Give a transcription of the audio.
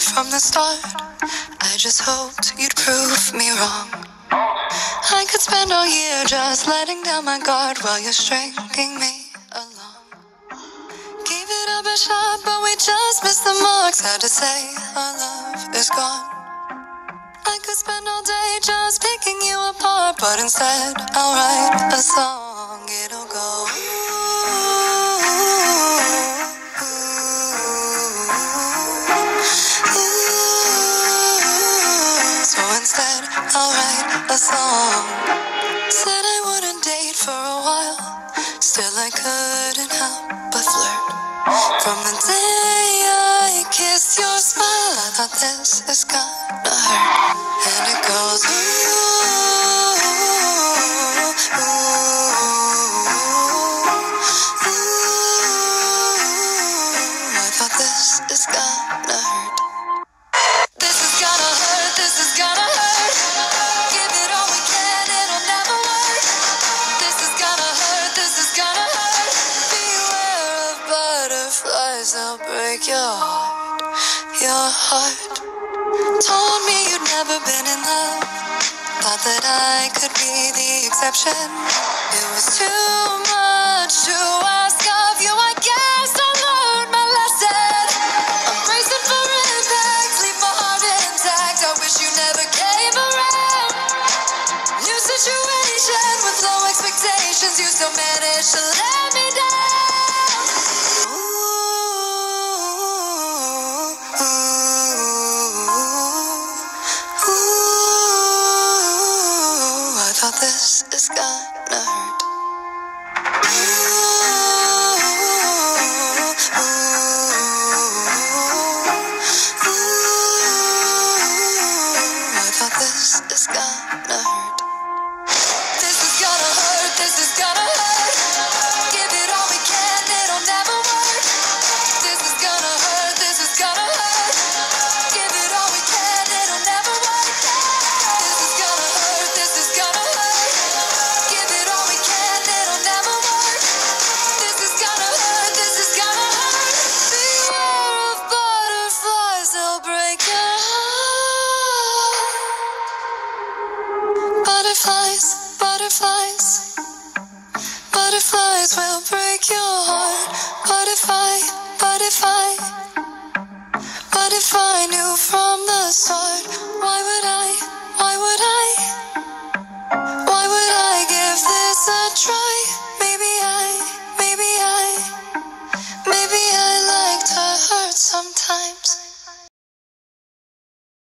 from the start. I just hoped you'd prove me wrong. I could spend all year just letting down my guard while you're stringing me along. Gave it up a shot, but we just missed the mark. Sad to say, our love is gone. I could spend all day just picking you apart, but instead I'll write a song. I'll write a song. Said I wouldn't date for a while. Still, I couldn't help but flirt. From the day I kissed your smile, I thought this is gonna hurt. And it goes, ooh, ooh, ooh. This is gonna hurt. Your heart, your heart. Told me you'd never been in love. Thought that I could be the exception. It was too much to ask of you, I guess I learned my lesson. I'm bracing for impact, leave my heart intact. I wish you never came around. New situation with low expectations, you still managed to let thought this is gonna hurt. Will break your heart. But if I, but if I,